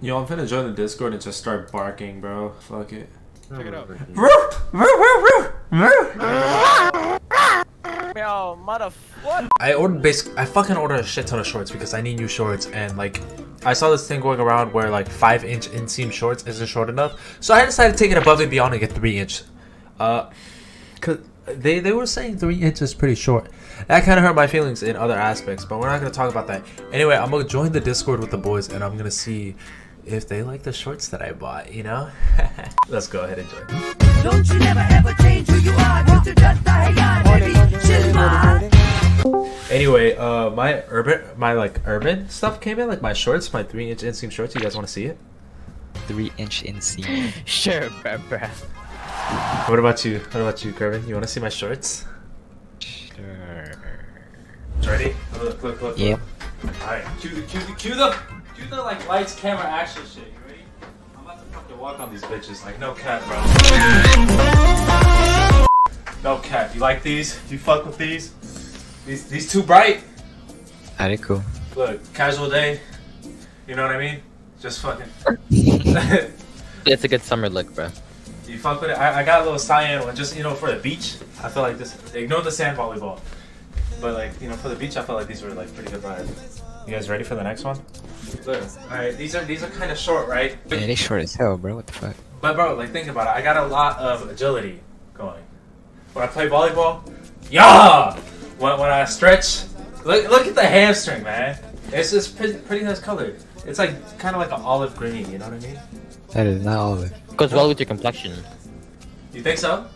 Yo, I'm finna join the Discord and just start barking, bro. Fuck it. Check it out. Yo, mother. What? I ordered basic. I fucking ordered a shit ton of shorts because I need new shorts and like, I saw this thing going around where like five inch inseam shorts isn't short enough, so I decided to take it above and beyond and get three inch. Uh, cause they they were saying three inch is pretty short. That kind of hurt my feelings in other aspects, but we're not gonna talk about that. Anyway, I'm gonna join the Discord with the boys and I'm gonna see if they like the shorts that I bought. You know? Let's go ahead and join. Don't you never ever change who you are just to just die young, Anyway, uh, my urban, my like urban stuff came in, like my shorts, my three inch inseam shorts. You guys want to see it? Three inch inseam. Sure, bruh, bruh. What about you? What about you, Kervin? You want to see my shorts? Sure. Ready? Look, look, look. Yep. Alright, cue the, cue the, cue the, cue the like lights, camera, action shit. You ready? I'm about to fucking walk on these bitches. Like no cap, bro. No cap. You like these? You fuck with these? These, these too bright? Alright, cool. Look, casual day. You know what I mean? Just fucking. It's a good summer look, bro. You fuck with it? I, I got a little cyan one, just you know, for the beach. I feel like this. Ignore the sand volleyball, but like you know, for the beach, I feel like these were like pretty good vibes. You guys ready for the next one? Look, all right, these are these are kind of short, right? Yeah, they short as hell, bro. What the fuck? But bro, like think about it. I got a lot of agility going. When I play volleyball, yeah. When, when I stretch, look look at the hamstring, man. It's just pretty, pretty nice color. It's like kind of like an olive green. You know what I mean? That is not olive. Goes well with your complexion. You think so?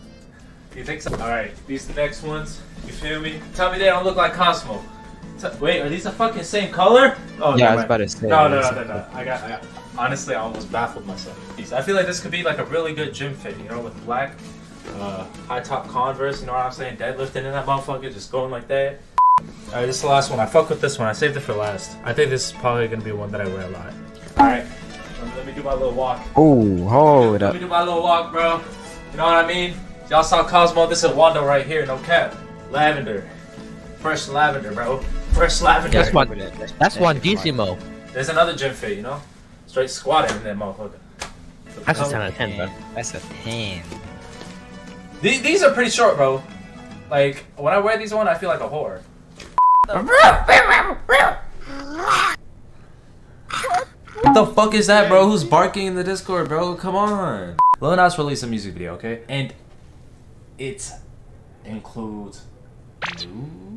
You think so? Alright, these next ones, you feel me? Tell me they don't look like Cosmo. Wait, are these the fucking same color? Oh, Yeah, I was about to say, No, no, no, no, no. I got, I got. Honestly, I almost baffled myself. These- I feel like this could be like a really good gym fit, you know, with black, uh, high top Converse. You know what I'm saying? Deadlifting in that motherfucker, just going like that. Alright, this is the last one. I fuck with this one. I saved it for last. I think this is probably gonna be one that I wear a lot. Alright, let me- let me do my little walk. Oh, hold Let up. Let me do my little walk, bro. You know what I mean? Y'all saw Cosmo. This is Wanda right here. No cap. Lavender. Fresh lavender, bro. Fresh lavender. That's one. That's one Decimo. There's another gym fit, you know? Straight squatting in that motherfucker. That's a 10 out of 10, bro. That's a 10. These, these are pretty short, bro. Like, when I wear these on, I feel like a whore. What the fuck is that, bro? Who's barking in the Discord, bro? Come on. Lil Nas released a music video, okay? And it includes nudity.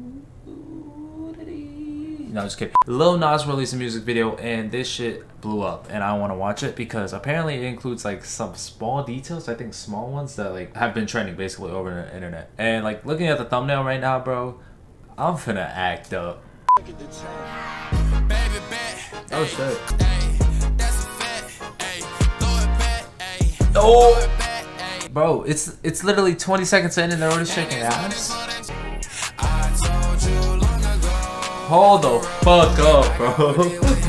No, just kidding. Lil Nas released a music video and this shit blew up and I want to watch it because apparently it includes like some small details, I think small ones that like have been trending basically over the internet. And like looking at the thumbnail right now, bro, I'm finna act up. Oh shit. Oh, bro, it's it's literally 20 seconds in and they're already shaking ass. Hold the fuck up, bro,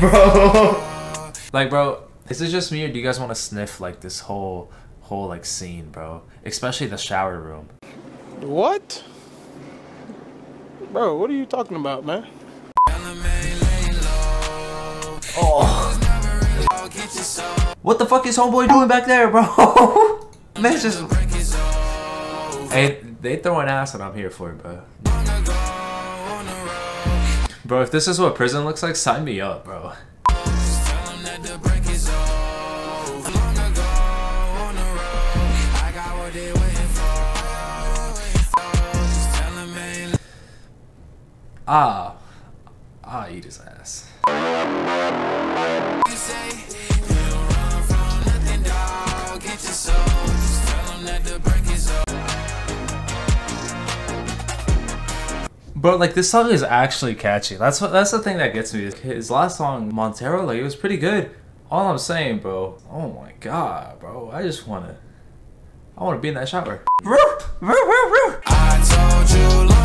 bro. Like, bro, is it just me or do you guys want to sniff like this whole whole like scene, bro? Especially the shower room. What? Bro, what are you talking about, man? Oh. What the fuck is homeboy doing back there, bro? Man, just. Hey, they throwing ass and I'm here for it, bro. Bro, if this is what prison looks like, sign me up, bro. Ah. Ah, eat his ass. Bro, like this song is actually catchy. That's what that's the thing that gets me. His last song, Montero, like it was pretty good. All I'm saying, bro. Oh my god, bro. I just wanna I wanna be in that shower.